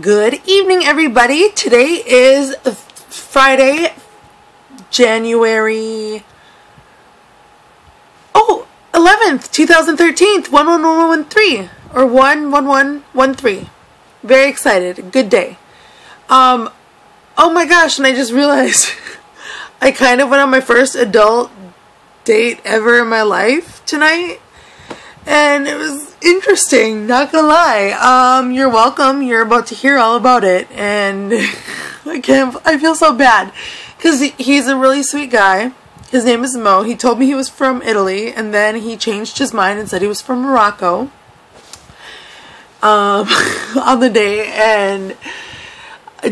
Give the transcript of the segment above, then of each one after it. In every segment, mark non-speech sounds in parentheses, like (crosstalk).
Good evening, everybody. Today is Friday, January. Oh, 11th, 2013, 11113 or 11113. Very excited. Good day. Um, oh my gosh, and I just realized (laughs) I kind of went on my first adult date ever in my life tonight. And it was interesting, not gonna lie. Um, you're welcome. You're about to hear all about it. And (laughs) I can't, I feel so bad. Because he's a really sweet guy. His name is Mo. He told me he was from Italy. And then he changed his mind and said he was from Morocco. Um, (laughs) on the day. And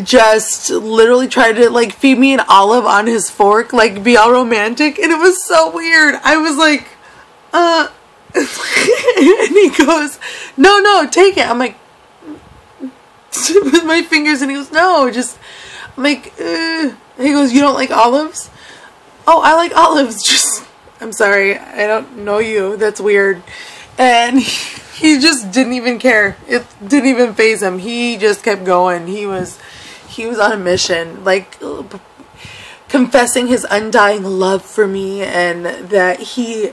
just literally tried to like feed me an olive on his fork. Like be all romantic. And it was so weird. I was like, uh (laughs) and he goes, no, no, take it. I'm like, (laughs) with my fingers, and he goes, no, just, I'm like, uh. he goes, you don't like olives? Oh, I like olives. (laughs) Just, I'm sorry, I don't know you. That's weird. And (laughs) he just didn't even care. It didn't even phase him. He just kept going. He was, he was on a mission, like confessing his undying love for me, and that he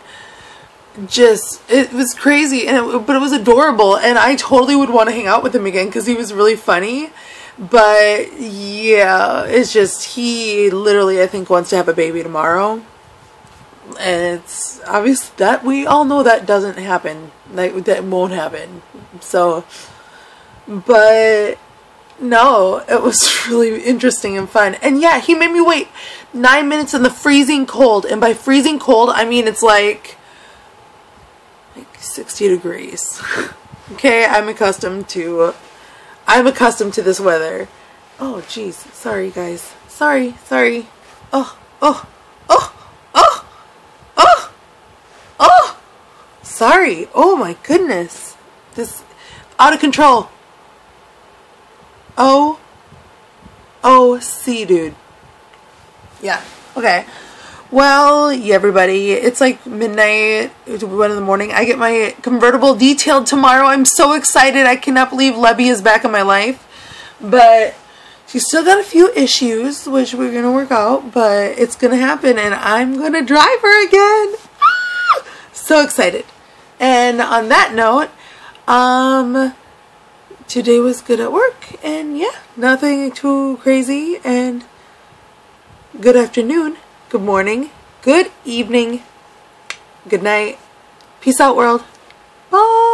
just it was crazy and it, but it was adorable and I totally would want to hang out with him again because he was really funny but yeah it's just he literally I think wants to have a baby tomorrow and it's obvious that we all know that doesn't happen like that won't happen so but no it was (laughs) really interesting and fun and yeah he made me wait nine minutes in the freezing cold and by freezing cold I mean it's like 60 degrees. (laughs) okay, I'm accustomed to, I'm accustomed to this weather. Oh, jeez. Sorry, guys. Sorry, sorry. Oh, oh, oh, oh, oh, oh. Sorry. Oh my goodness. This, out of control. Oh, oh, see, dude. Yeah, okay. Well, yeah, everybody, it's like midnight, one in the morning. I get my convertible detailed tomorrow. I'm so excited. I cannot believe Lebby is back in my life. But she's still got a few issues, which we're going to work out. But it's going to happen, and I'm going to drive her again. Ah! (laughs) So excited. And on that note, um, today was good at work. And yeah, nothing too crazy. And good afternoon good morning, good evening, good night. Peace out, world. Bye.